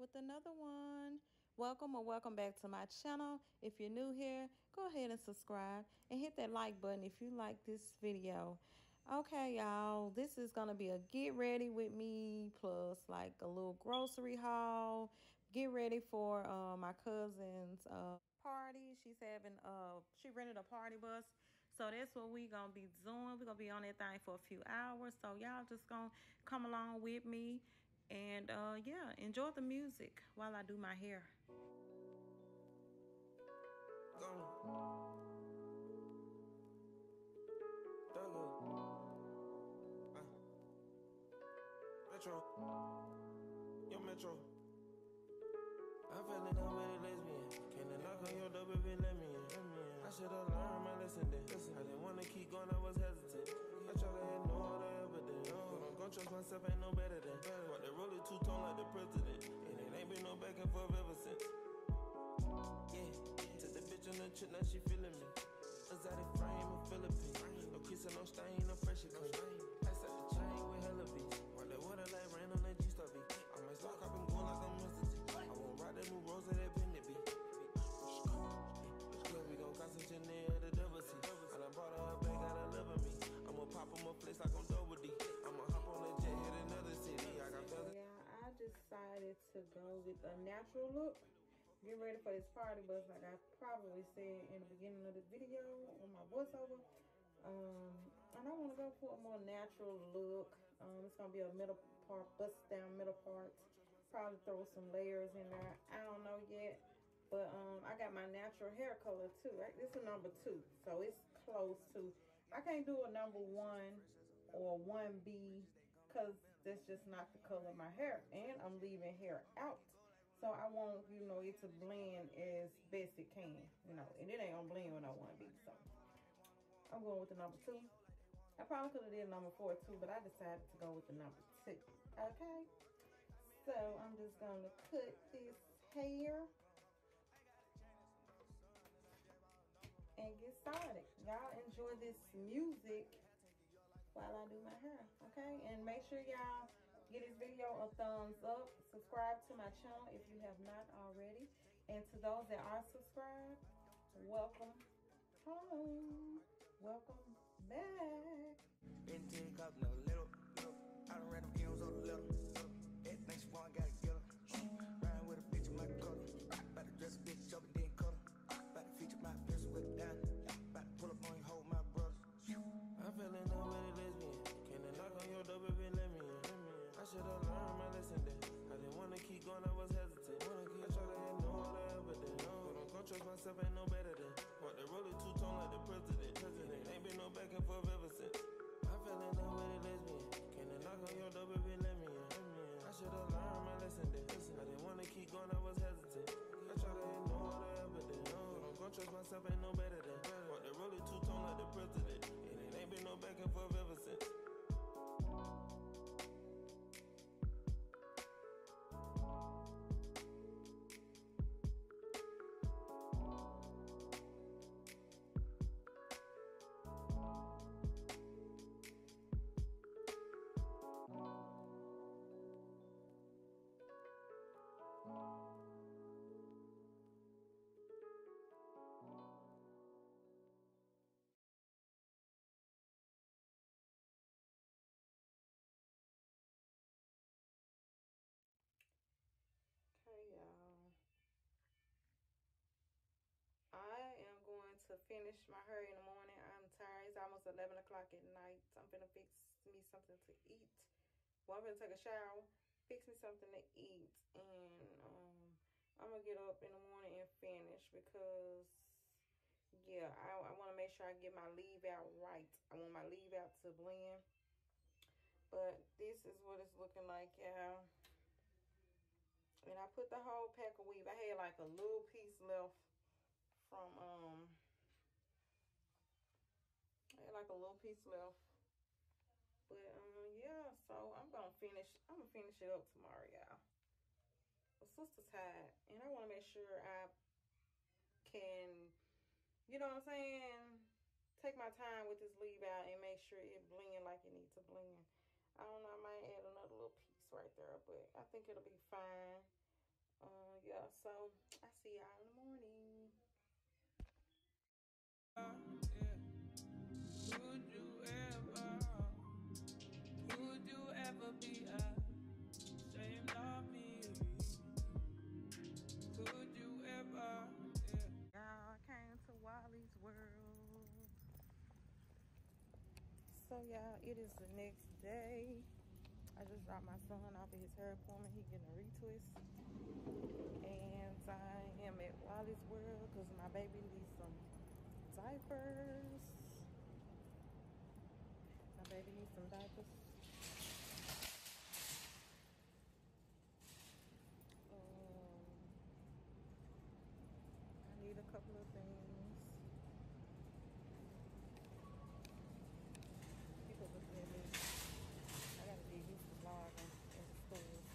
with another one. Welcome or welcome back to my channel. If you're new here, go ahead and subscribe and hit that like button if you like this video. Okay, y'all, this is going to be a get ready with me plus like a little grocery haul. Get ready for uh, my cousin's uh, party. She's having, uh, she rented a party bus. So that's what we going to be doing. We're going to be on that thing for a few hours. So y'all just going to come along with me and uh, yeah, enjoy the music while I do my hair. Metro, yo Metro. I'm feeling up with a lesbian. Can't knock on your door, baby, let me in. I should've learned my lesson then. I didn't wanna keep going, I was hesitant. I try to. I'm trust myself, ain't no better than. But they roll it two tone like the president. And it ain't been no back and forth ever since. Yeah, took the bitch on the trip, now she feeling me. Exotic frame in Philippines. No kissing, no stain, no pressure clean. To go with a natural look. Get ready for this party bus, like I probably said in the beginning of the video on my voiceover. Um, and I want to go for a more natural look. Um, it's gonna be a middle part, bust down middle part. Probably throw some layers in there. I don't know yet. But um, I got my natural hair color too. Right? This is number two. So it's close to. I can't do a number one or 1B because that's just not the color of my hair. And I'm leaving hair out. So I want, you know, it to blend as best it can. You know, and it ain't gonna blend with no 1B. So I'm going with the number two. I probably could have did number four too, but I decided to go with the number two. Okay. So I'm just gonna cut this hair and get started. Y'all enjoy this music while I do my hair, okay? And make sure y'all give this video a thumbs up. Subscribe to my channel if you have not already. And to those that are subscribed, welcome home. Welcome back. Been no little, little. I them the little. Myself, ain't no better than. Want the roller two tone like the president. President ain't been no back and forth ever since. I'm feeling up with a lesbian. Can't knock on your door, baby, let me in. I should've learned my lesson then. I didn't wanna keep going, I was hesitant. I try to ignore the evidence. I'm gon' trust myself, ain't no better than. Want the roller two tone like the president. And it ain't been no back and forth ever since. Finish my hair in the morning. I'm tired. It's almost 11 o'clock at night. I'm going to fix me something to eat. Well, I'm going to take a shower, fix me something to eat. And um, I'm going to get up in the morning and finish because, yeah, I, I want to make sure I get my leave out right. I want my leave out to blend. But this is what it's looking like, y'all. And I put the whole pack of weave. I had like a little piece left from, um, like a little piece left. But, um, yeah, so I'm to finish, I'm to finish it up tomorrow, y'all. A sister's. And I want to make sure I can, you know what I'm saying, take my time with this leave out and make sure it blend like it needs to blend. I don't know, I might add another little piece right there, but I think it'll be fine. Uh, yeah, so I see y'all in the morning. Uh, yeah. Oh, so y'all, it is the next day. I just dropped my son off at his hair appointment. He getting a retwist. And I am at Wally's World because my baby needs some diapers. My baby needs some diapers. Um, I need a couple of things. People looking at me. I gotta be used to vlogging in the stores.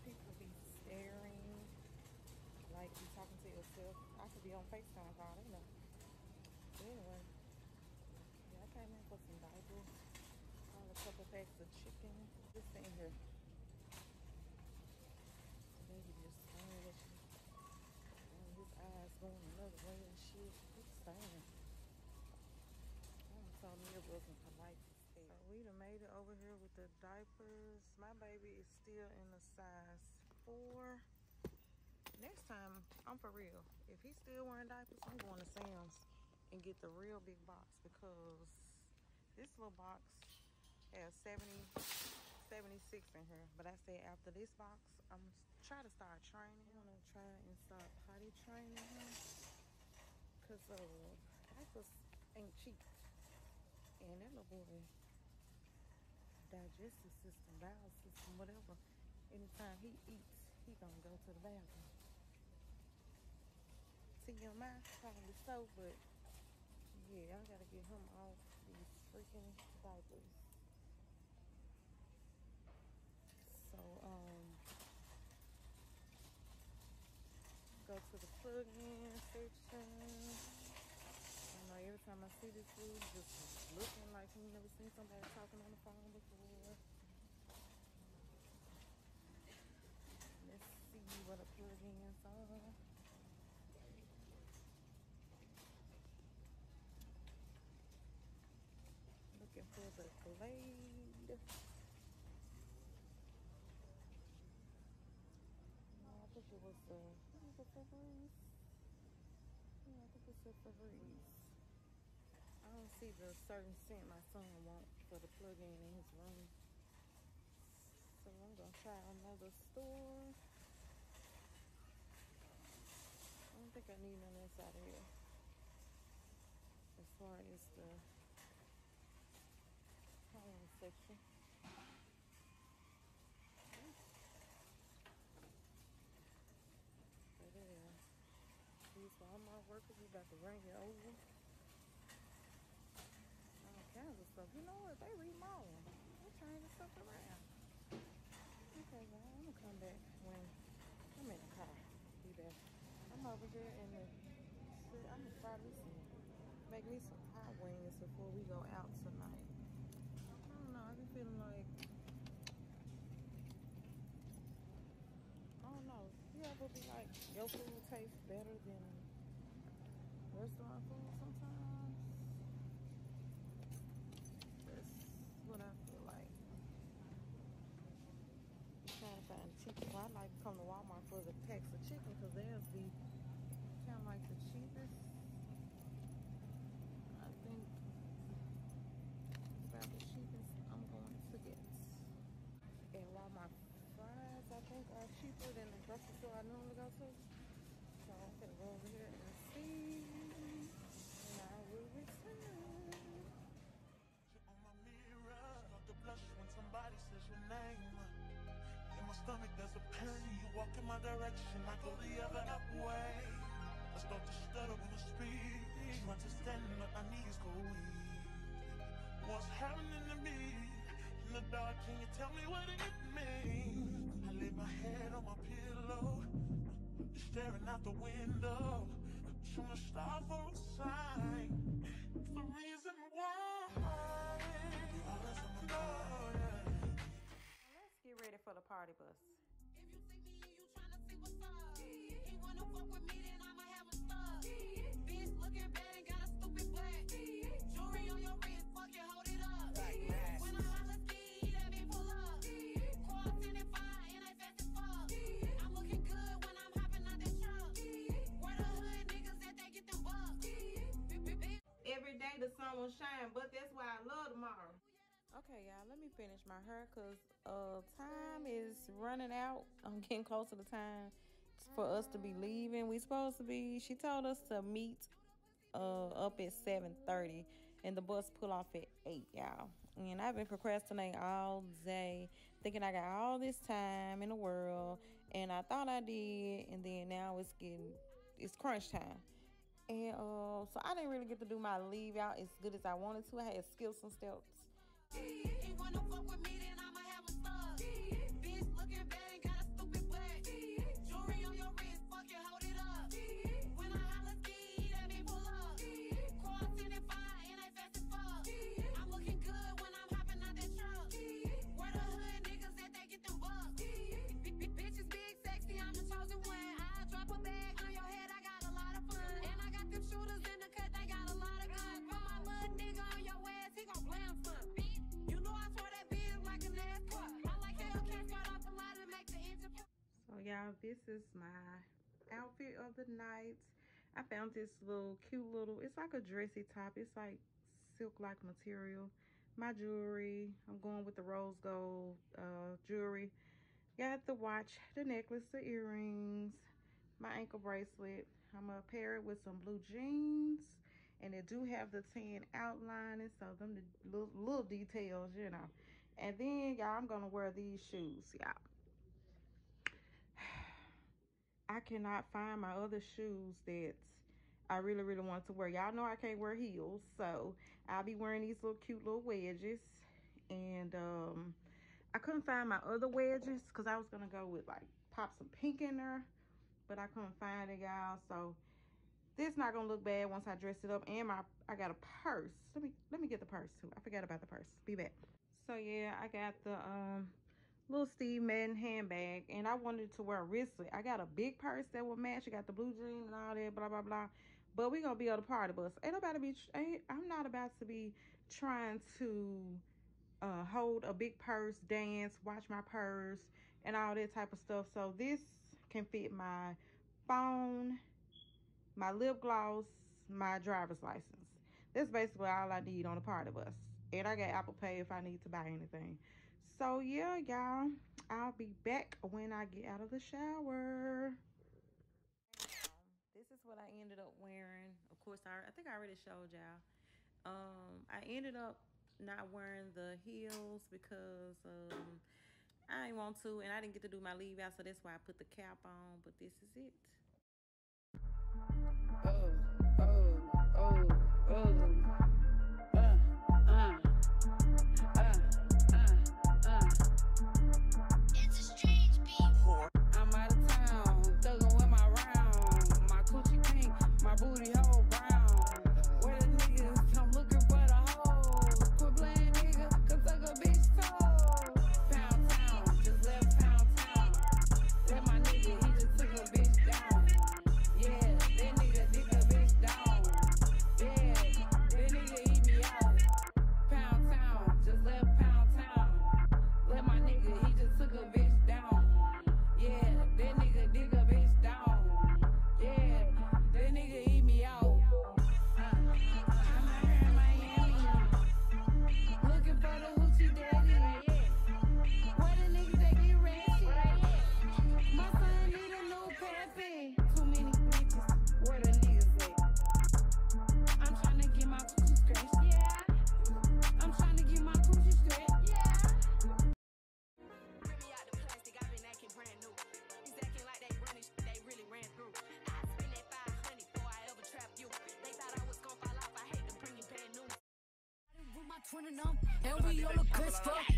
People be staring, like you talking to yourself. I could be on FaceTime call, you know. But anyway, yeah, I came in for some diapers. Got a couple packs of chicken. Just in here. Baby just staring at you. And his eyes going another way and shit. He's staring. Mama told me it wasn't polite. So we done made it over here with the diapers. My baby is still in a size four. Next time, I'm for real. If he's still wearing diapers, I'm going to Sam's and get the real big box because this little box has 70, 76 in here. But I said after this box, I'm try to start training. I'm gonna try and start potty training him. Cause uh, diapers ain't cheap. And that little boy digestive system, bowel system, whatever. Anytime he eats, he gonna go to the bathroom. TMI, probably so, but yeah, I gotta get him off these freaking diapers. So, um, go to the plug-in section. I know every time I see this dude, just looking like he never seen somebody talking on the phone before. Let's see what a plug-in's on. Looking for the Glade. No, I think it was the, it Febreze? Yeah, I think it's a. I don't see the certain scent my son want for the plug-in in his room. So I'm gonna try another store. I don't think I need none else out of here. As far as the Halloween section. But yeah, these Walmart workers, we about to bring it over. All kinds of stuff. You know what? They remodeling. They changing stuff around. Okay, well, I'm gonna come back when I'm in the car. Be back. I'm over here in the. I'm gonna fry me some. Make me some hot wings before we go out tonight. I don't know. I've been feeling like. I don't know. You ever be like your food tastes better than restaurant food sometimes? That's what I feel like. trying to find chicken. Well, I like to come to Walmart for the packs of chicken because theirs be kind of like the cheapest. I think it's about the cheapest I'm going to get. And Walmart fries, I think, are cheaper than the grocery store I normally go to. So I'm gonna go over here and see. And I will return. on my mirror. Start to blush when somebody says your name. In my stomach, there's a pain. You walk in my direction, I go the other way. I start to stutter when I speak. Trying to stand up, my knees go weak. What's happening to me? In the dark, can you tell me what it means? I lay my head on my pillow, staring out the window. Trying to stop for a sign. The reason why. You always on my mind, yeah. Let's get ready for the party bus. Will shine, but that's why I love tomorrow. Okay, y'all, let me finish my hair because uh, time is running out. I'm getting close to the time for us to be leaving. We supposed to be, she told us to meet uh, up at 7.30 and the bus pull off at 8, y'all. And I've been procrastinating all day, thinking I got all this time in the world. And I thought I did, and then now it's getting, it's crunch time. And uh, so I didn't really get to do my leave out as good as I wanted to. I had skipped some steps. This is my outfit of the night. I found this little cute little, it's like a dressy top. It's like silk-like material. My jewelry, I'm going with the rose gold uh, jewelry. Got the watch, the necklace, the earrings, my ankle bracelet. I'm gonna pair it with some blue jeans. And it do have the tan outlining, so them the little, little details, you know. And then, y'all, I'm gonna wear these shoes, y'all. I cannot find my other shoes that I really, really want to wear. Y'all know I can't wear heels, so I'll be wearing these little cute little wedges. And um, I couldn't find my other wedges because I was gonna go with like pop some pink in there, but I couldn't find it, y'all. So this not gonna look bad once I dress it up. And my I got a purse. Let me let me get the purse too. I forgot about the purse. Be back. So yeah, I got the um little Steve Madden handbag and I wanted to wear a wristlet. I got a big purse that will match. I got the blue jean and all that, blah blah blah. But we gonna be on the party bus. Ain't nobody be ain't, I'm not about to be trying to uh hold a big purse, dance, watch my purse, and all that type of stuff. So this can fit my phone, my lip gloss, my driver's license. That's basically all I need on the party bus. And I got Apple Pay if I need to buy anything. So yeah, y'all, I'll be back when I get out of the shower. This is what I ended up wearing. Of course, I, I think I already showed y'all. Um, I ended up not wearing the heels because um, I didn't want to, and I didn't get to do my leave out, so that's why I put the cap on. But this is it. oh, oh, oh, oh. My booty And we all look good.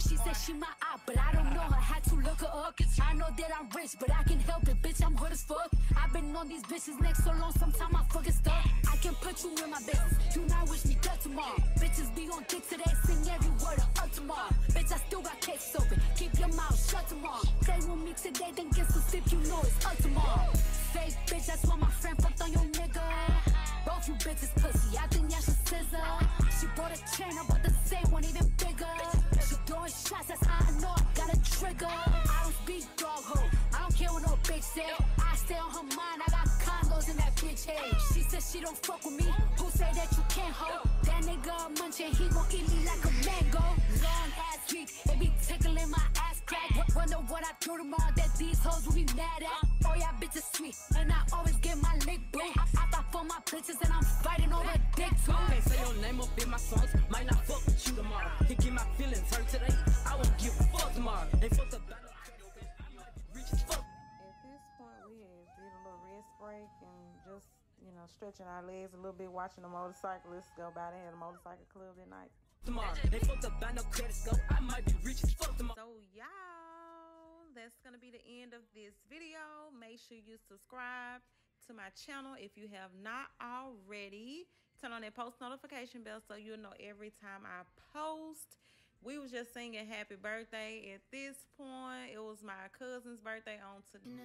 She said she my op, but I don't know her. Had to look her up. I know that I'm rich, but I can help it, bitch. I'm good as fuck. I've been on these bitches neck so long, sometimes I fucking stuck. I can put you in my business. You not wish me death tomorrow. Bitches be on dick today, sing every word of up tomorrow. Bitch, I still got cakes open. Keep your mouth shut tomorrow. They with me today, then get some sleep, you know it's up tomorrow. Fake bitch, that's why my friend fucked on your nigga. Both you bitches pussy, I think y'all should scissor. She bought a chain, I bought the same one, even bigger. She throwing shots, that's how I know I got a trigger. I don't speak dog ho, I don't care what no bitch say. I stay on her mind, I got condos in that bitch head. She said she don't fuck with me, who say that you can't hold? That nigga a munchin', he gon' eat me like a mango. Long ass week, it be tickling my ass crack. W- Wonder what I do tomorrow that these hoes will be mad at. Oh yeah, bitches sweet, and I always get my lick boo. I thought for my bitches and I'm fighting over dick too. Can't say your name up in my songs. Might not fuck with you tomorrow. Can get my feelings hurt today. I won't give a fuck tomorrow. Ain't fucked up. I might be rich as fuck. At this point, we had did a little rest break and just, you know, stretching our legs a little bit, watching the motorcyclists go by. They had a motorcycle club that night. Tomorrow. Ain't fucked up. I no credit score. I might be rich as fuck tomorrow. So y'all, that's gonna be the end of this video. Make sure you subscribe to my channel if you have not already. Turn on that post notification bell so you'll know every time I post. We was just singing happy birthday at this point. It was my cousin's birthday on today.